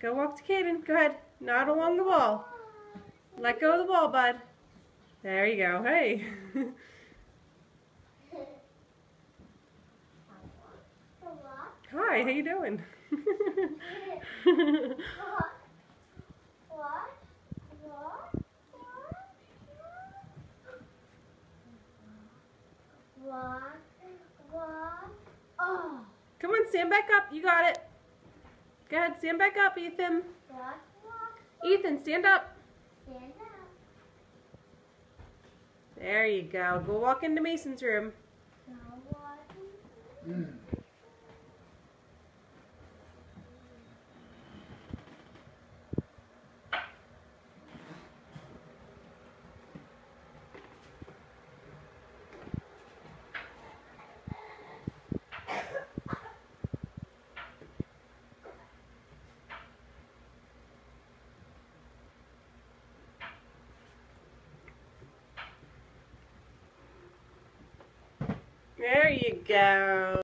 Go walk to Caden. Go ahead. Not along the wall. Let go of the ball, bud. There you go. Hey. Hi, how you doing? Come on, stand back up. You got it. Go ahead, stand back up, Ethan. Ethan, stand up. There you go. Go walk into Mason's room. Mm. There you go.